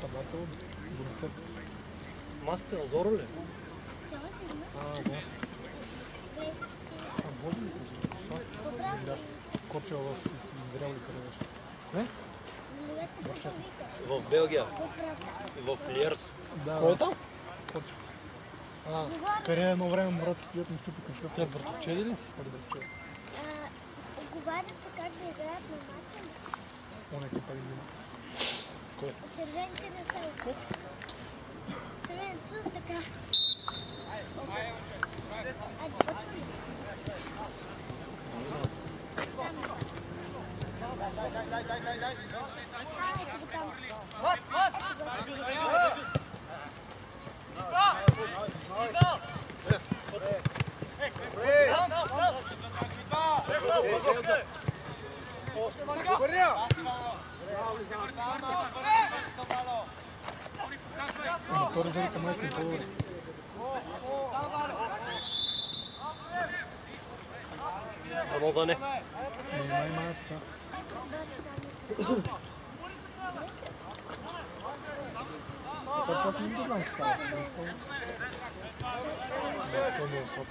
табател, Борцев. Маската на Зоро ли? А, да. А, Боби ли кажи? Да. Копчел в Израел ли къде беше? Не? В Белгия. В Лиерс. Да. Кой е там? Копчел. А, къде едно време Мурат отидат му щупи къща. Те братовчели ли си? Братовче. Оговарят се как да играят на матча. Cool. Okay, then to the side. Cool. So then, so the guy. Okay. I, what's Pass, pass!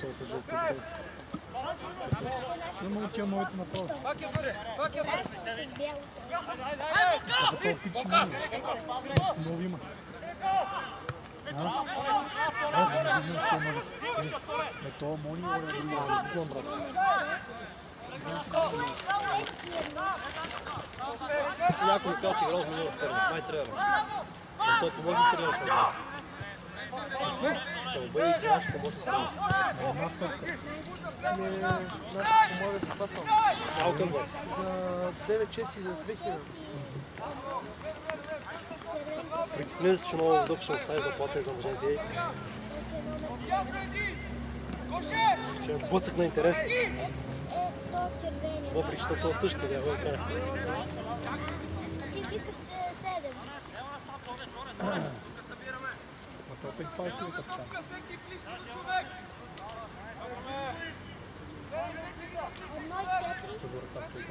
Той ми е усател с жълти дрехи. Ще му тия моите направо. С бялото. А това пич много. Много има. А? А, да не знам, що може. Е, то моли, бе, да не знам, брат. Някой ми каза, че играл с миналото в Перник. Май трябва. Но той помогне тренер с това. Ще му бъде и сега, ще помогне с това. Една стопка. Не, значи помога за това само. Шалка бъде. За 9 чеси за 2000. Притеснили се, че много високо ще остави заплата и за мъжете ей. Ще е сблъсък на интерес. Е, то червени. Въпреки, че това също няма да кажа. Ти викаш, че е 7. Pek palce do kopca. Pozorka z tej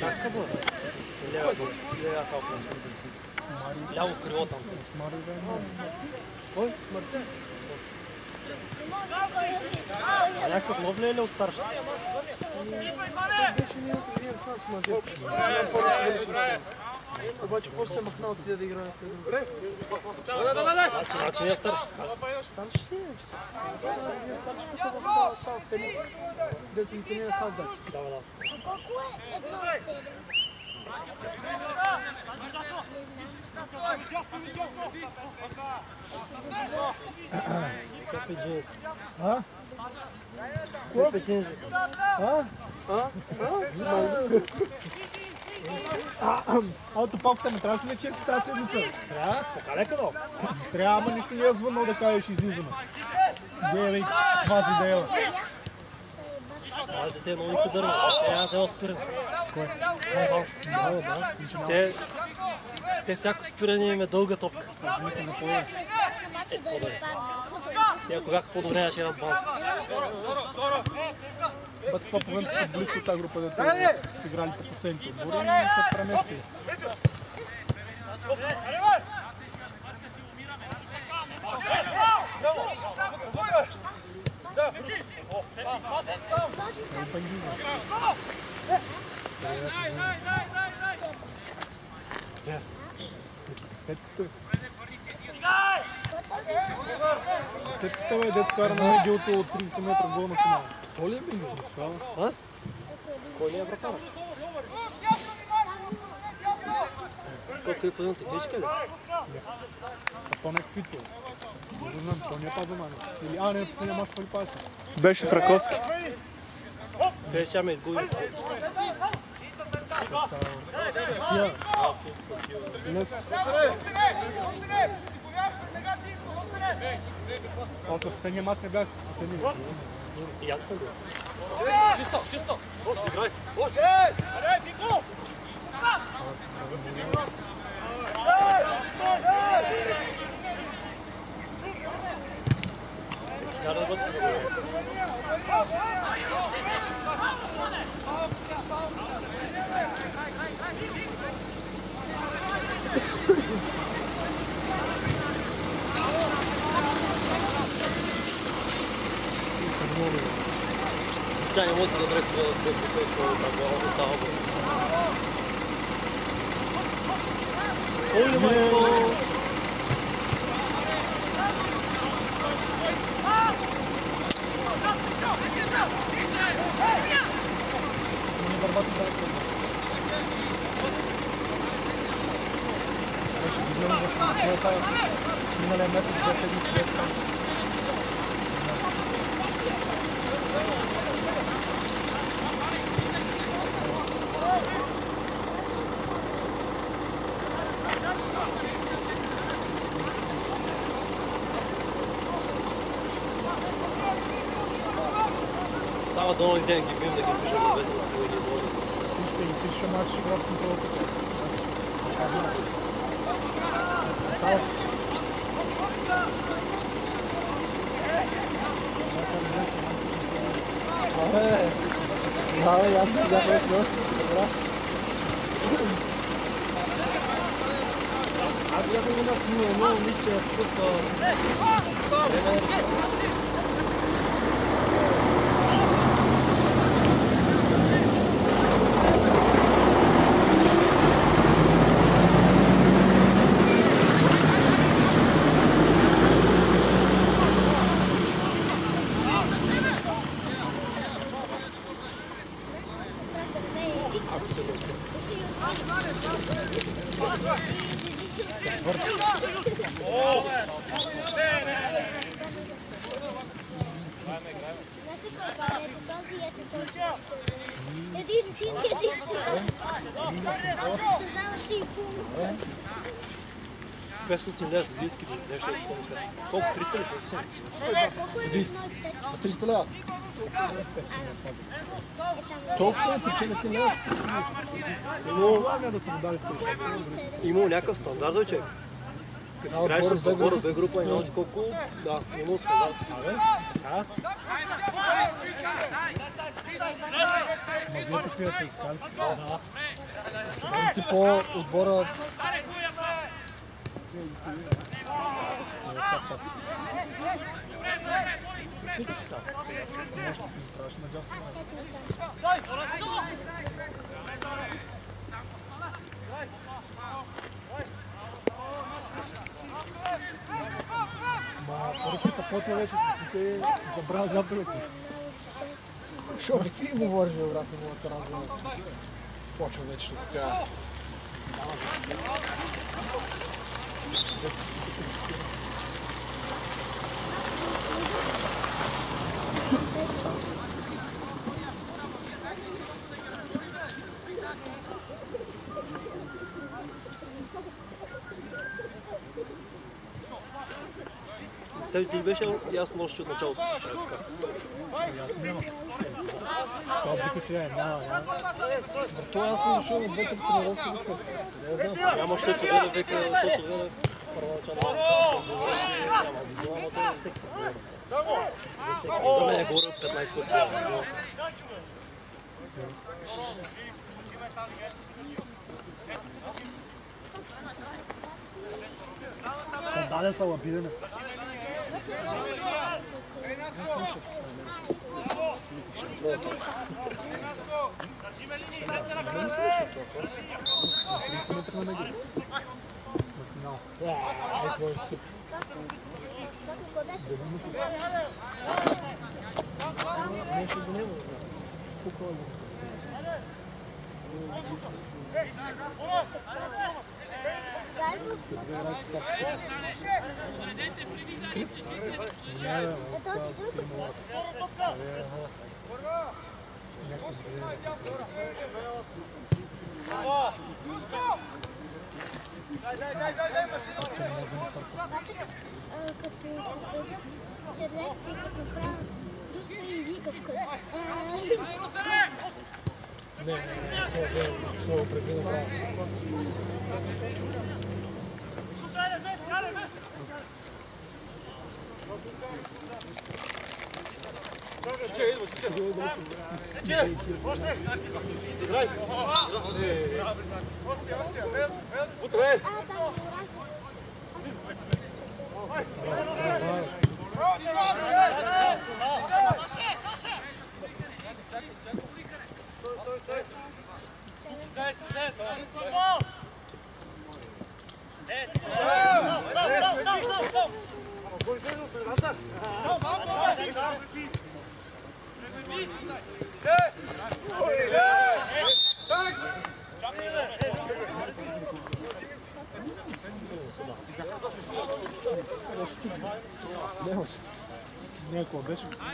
Я сказал. Я укрыл там. Кой? А някакъв нов ли е от старши? Беше ние от Обаче после се махна отиде да играе. Давай, давай, давай! А че не е старш? Старш си е. Старш като в това става в тени. Дето ми тренира хазда. Давай, давай. Колко е едно седем? А? А? А? А? Ауто палката не трябваше вечер тази седмица. Трябва, така лека да. Трябва, ама нищо не е звъннал да кажеш излизаме. Девей, квази дейла. Това дете е много ни дърва. Те няма да те спират. Кой? Да, да, да. Те, те всяко спиране им е дълга топка. Мисля за това. Е, по-добре. Те ако бяха по-добре, нямаше една банс. Бъд това по време са близко от тази група, дето са играли по последните отбори и са преместили. Ей, бандига. Сетката. Сетката бе, дето кара на егилто от 30 метра гол на финал. То ли е бе? Това Кой не е вратар? Той къде пъден техничка ли? А то не е квитва. Не го знам, то не е пазамане. Или, а, не, в последния мач пали паси. Беше Фраковски. Те ще ме изгуби. Тия. Лев. А, в последния мач не бях. Czysto, czysto! Ale, Piku! Zaraz, bo... може да добре от тази област. Оле, майко! Не samo da onaj den gdje da ga pišemo bez sile gdje volim. Pišite i pišite mači vratno to. Kao. Ja, ja, ja, ja, ja, Abi yakın bunlar kullanıyor, onun için yapıp da... Толкова са причини си дали стрес. имало някакъв стандарт за човек. Като играеш с отбора, две група и не знаеш колко, да, имало стандарт. Абе, така. Ма вие такива така ли? Да. Принцип по отбора Нещо ти трябваше Порушити потім речі, ти забрав забити. Що, який говорив, брат, його одразу? Хочу вичити. Thank you. Тебе си ли беше ясно още от началото, че ще е така? Ясно няма. Това викаше, е, няма, няма. То аз съм дошъл на двете тренировки до църква. Къде я знам? Няма, защото Веле века, защото Веле първоначално няма визуал, но той всеки път говори. За мен е говорил 15 пъти. няма визуал. Там даде са лабиране. Hey, back up. Come on. Финал. Е, твой стъп. Какво беше? Нещо го няма, не знам. Колко е? Гальбов, Не, бе, е този звук. А, Като попадат червените, като хранят, доста и вие Не, не, не, това е много Neko, beši.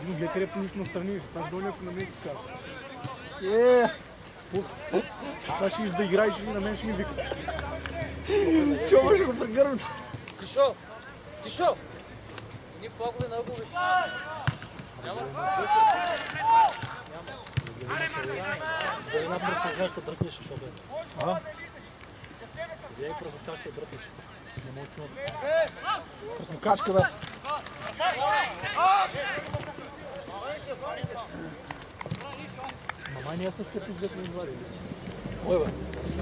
Димо, гледай къде полиш настрани, сега долу някой на мен казва. Е, Сега ще да играеш и на мен ще ми вика. що може го прегърнат? Тишо! Тишо! Ни флагове на ъглове. За една пръвка ще дръпнеш, защото е. А? За една пръвка ще дръпнеш. Не мога чувам. Краснокачка, бе. Мама, не същия пиздец ми извади. Кой бе?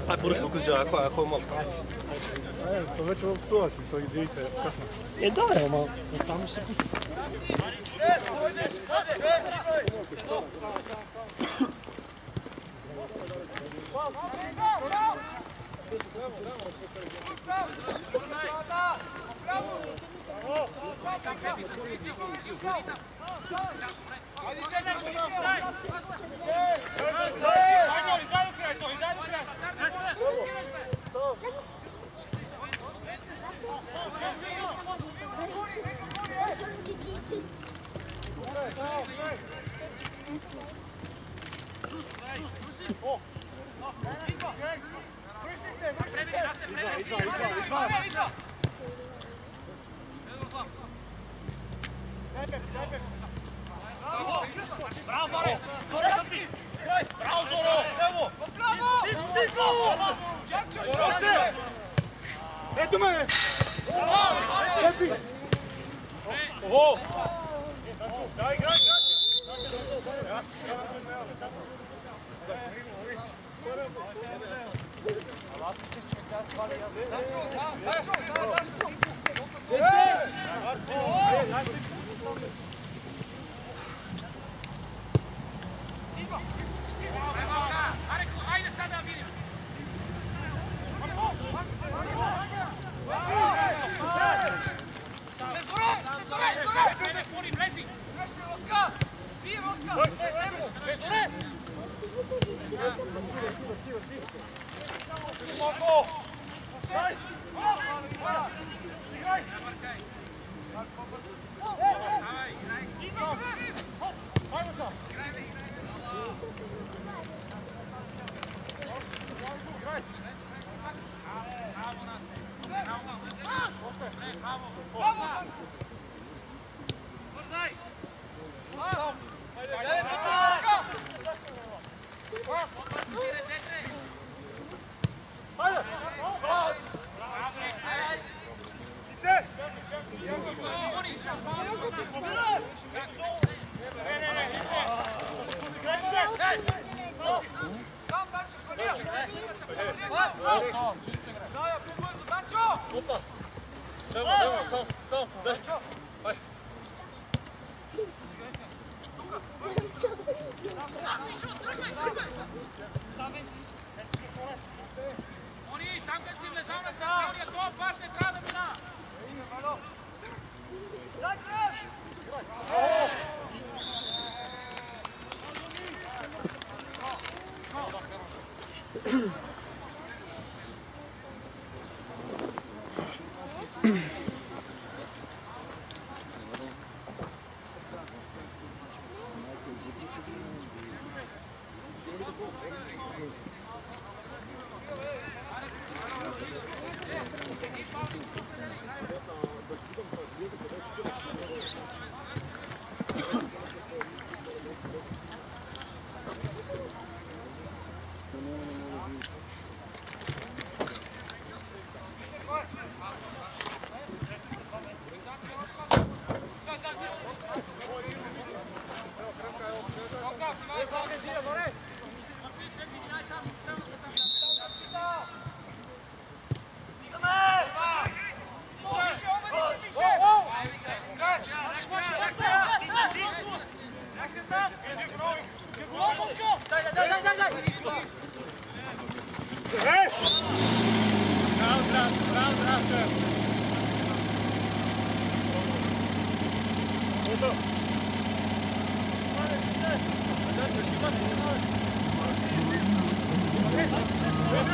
Ай, поръча го късджа, ако ако е малко. Е, то вече в това, ти са идеите, късно. Е, да, бе, ама там ще се Oh! Oh! Dai, dai, dai! 来竖条来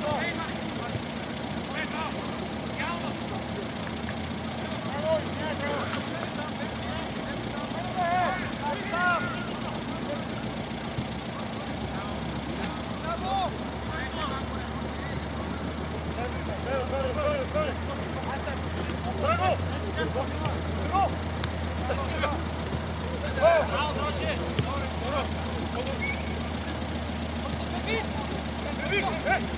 Go! Oh!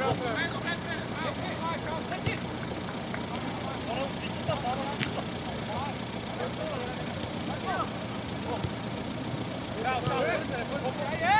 Kom igjen!